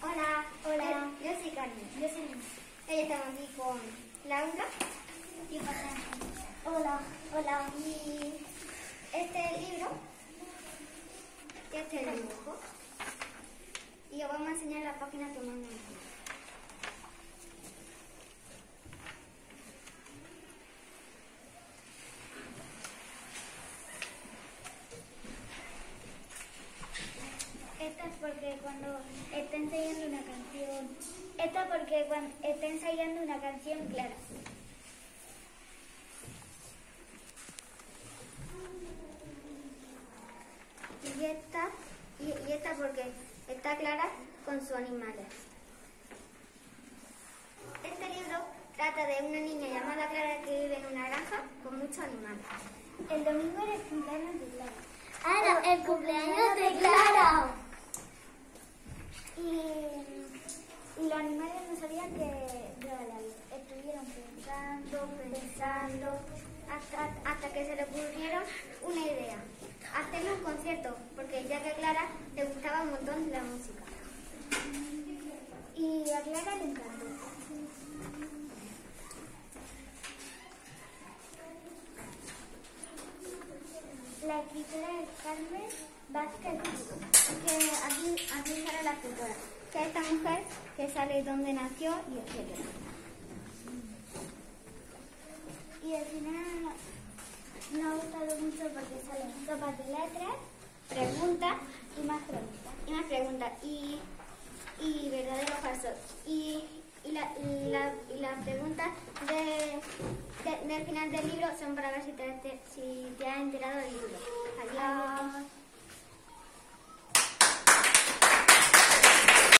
Hola. Hola. Yo soy Carmen. Yo soy Lina. Hoy estamos aquí con Laura. ¿Qué pasa? Hola. Hola. Y este es el libro. Y este es el dibujo. Y os vamos a enseñar la página que más me gusta. Esta es porque cuando está ensayando una canción. Esta porque cuando está ensayando una canción clara. Y esta, y, y esta porque está clara con sus animales. Este libro trata de una niña llamada Clara que vive en una granja con muchos animales. El domingo era el cumpleaños de Clara. ¡Ahora, el cumpleaños de Clara! Y, y los vida. Estuvieron pensando, pensando hasta, hasta que se le ocurrieron una idea. Hacerle un concierto, porque ya que a Clara le gustaba un montón la música. Y a Clara le encantó. La escritora es Carmen Vázquez. Que aquí, aquí sale la escritora, que es esta mujer que sale donde nació y etcétera. Y al final me ha gustado mucho porque salen sopas de letras, Pregunta y más preguntas. y más preguntas. Y, y verdadero o falso. Y, y, la, y, la, y las preguntas de, de- del final del libro son para ver si si te has enterado del libro. Adiós.